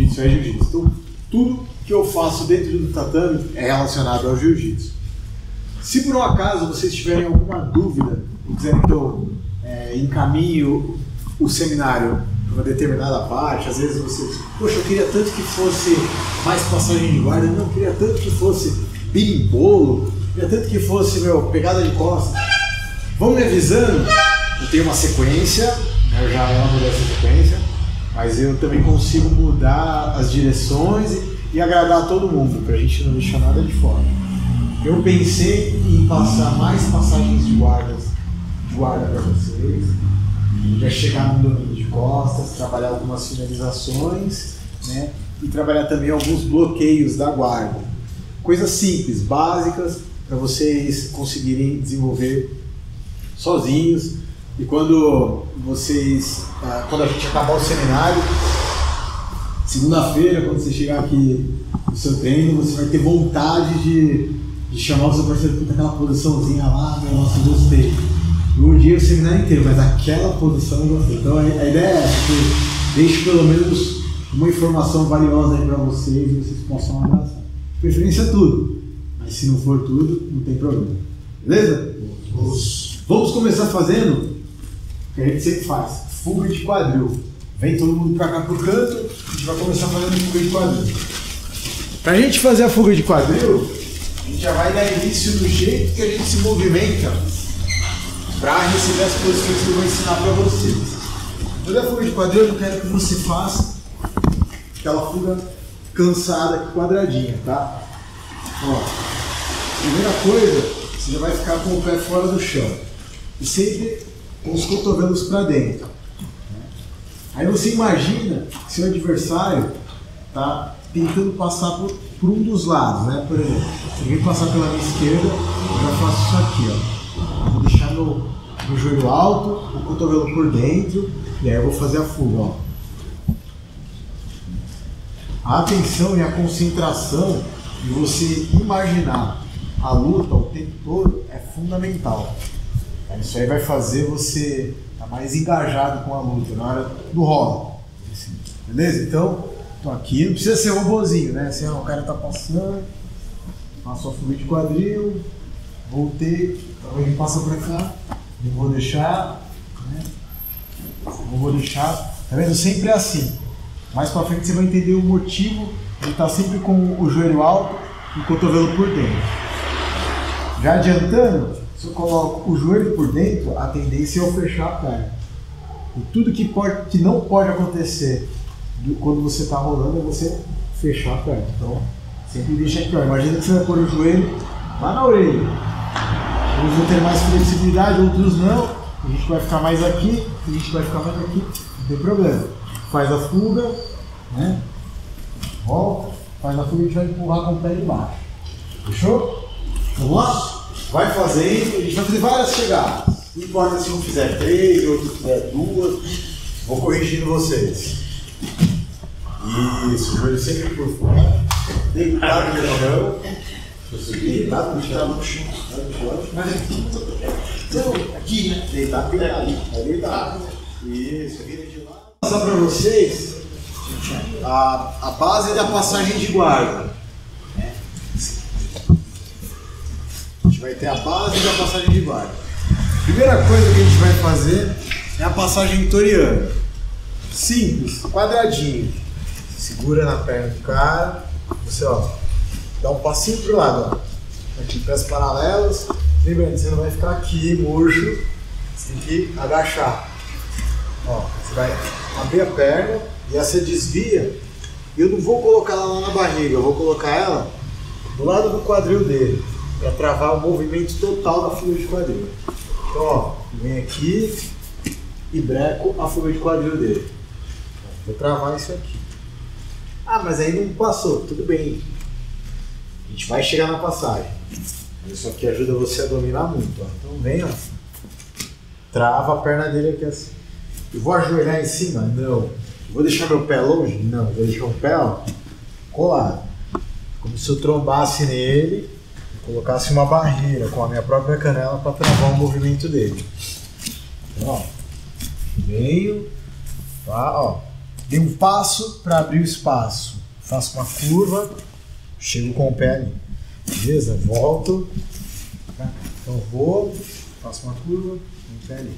jiu-jitsu é jiu-jitsu. Então, tudo que eu faço dentro do tatame é relacionado ao jiu-jitsu. Se por um acaso vocês tiverem alguma dúvida e quiserem que eu é, encaminhe o, seminário para uma determinada parte, às vezes você, poxa, eu queria tanto que fosse mais passagem de guarda, não, eu queria tanto que fosse birimbolo, queria tanto que fosse, meu, pegada de costas. Vão me avisando, eu tenho uma sequência, né, eu já elaborei essa sequência, mas eu também consigo mudar as direções e, agradar todo mundo, para a gente não deixar nada de fora. Eu pensei em passar mais passagens de guardas, de guarda para vocês, já chegar no domínio de costas, trabalhar algumas finalizações, né? E trabalhar também alguns bloqueios da guarda. Coisas simples, básicas, para vocês conseguirem desenvolver sozinhos. E quando vocês, ah, quando a gente acabar o seminário, segunda-feira, quando você chegar aqui no seu treino, você vai ter vontade de, de chamar o seu parceiro para aquela posiçãozinha lá, meu, nossa, gostei. Um dia o seminário inteiro, mas aquela posição eu gostei. Então a, a ideia é essa, que deixe pelo menos uma informação valiosa aí para vocês e vocês possam abraçar. Preferência tudo, mas se não for tudo, não tem problema. Beleza? Vamos começar fazendo que a gente sempre faz: fuga de quadril. Vem todo mundo pra cá pro canto, a gente vai começar fazendo fuga de quadril. Pra gente fazer a fuga de quadril, a gente já vai dar início do jeito que a gente se movimenta para receber as posições que eu vou ensinar para vocês. Fazer a fuga de quadril, eu quero que você faça aquela fuga cansada quadradinha, tá? Ó, primeira coisa, você já vai ficar com o pé fora do chão. E sempre com os cotovelos para dentro. Aí você imagina que seu adversário tá tentando passar por, por um dos lados, né? Por exemplo, se passar pela minha esquerda, eu já faço isso aqui, ó. Vou deixar meu, meu joelho alto, o cotovelo por dentro, e aí eu vou fazer a fuga, ó. A atenção e a concentração de você imaginar a luta o tempo todo é fundamental. Isso aí vai fazer você estar tá mais engajado com a luta na hora do rola. Beleza? Então, tô aqui, não precisa ser robozinho, né? Assim, ó, o cara tá passando, passou a fuga de quadril, voltei, então ele passa pra cá, não vou deixar, né? Não vou deixar. Tá vendo? Sempre é assim. Mais pra frente você vai entender o motivo de estar sempre com o joelho alto e o cotovelo por dentro. Já adiantando, se eu coloco o joelho por dentro, a tendência é eu fechar a perna. E tudo que, pode, que não pode acontecer quando você está rolando é você fechar a perna. Então, sempre deixa aqui. Imagina que você vai pôr o joelho lá na orelha. Uns vão ter mais flexibilidade, outros não. A gente vai ficar mais aqui, a gente vai ficar mais aqui. Não tem problema faz a fuga, né? Volta, faz a fuga e a gente vai empurrar com o pé de baixo. Fechou? Vamos lá? Vai fazendo, a gente vai fazer várias chegadas. Não importa se um fizer três, outro fizer duas. Vou corrigindo vocês. Isso, joelho sempre por fora. Deitado no chão. Deitado no chão. no chão. Então, aqui, né? Deitado, deitado. Deitado. Isso, vira de lado passar para vocês a, a base da passagem de guarda. Vai ter a base da passagem de guarda. Primeira coisa que a gente vai fazer é a passagem vitoriana. Simples, quadradinho. Segura na perna do cara, você ó, dá um passinho pro lado, ó. Aqui pés paralelos. Lembrando, você não vai ficar aqui murcho, você tem que agachar. Ó, você vai abrir a perna e essa você desvia. Eu não vou colocar ela lá na barriga, eu vou colocar ela do lado do quadril dele, para travar o movimento total da fuga de quadril. Então, ó, vem aqui e breco a fuga de quadril dele. Vou travar isso aqui. Ah, mas aí não passou, tudo bem. A gente vai chegar na passagem. Isso aqui ajuda você a dominar muito. Ó. Então vem, ó. Trava a perna dele aqui assim. Eu vou ajoelhar em cima? Não. Vou deixar meu pé longe? Não. Vou deixar o pé ó, colado. Como se eu trombasse nele colocasse uma barreira com a minha própria canela para travar o movimento dele. Então, ó. Meio. Tá, ó. Dei um passo para abrir o espaço. Faço uma curva, chego com o pé ali. Beleza? Volto. Então vou, faço uma curva, um pé ali.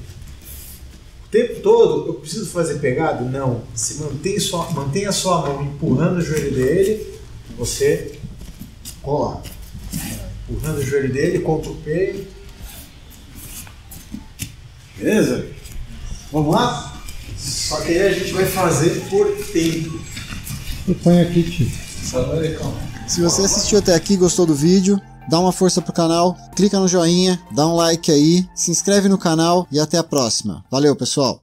O tempo todo eu preciso fazer pegado? Não. Se mantém sua, mantenha a sua mão empurrando o joelho dele, você colar. Empurrando o joelho dele contra o peito. Beleza? Vamos lá? Só que aí a gente vai fazer por tempo. Eu ponho aqui, tio. Se você assistiu até aqui e gostou do vídeo, dá uma força pro canal, clica no joinha, dá um like aí, se inscreve no canal e até a próxima. Valeu, pessoal!